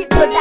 keep it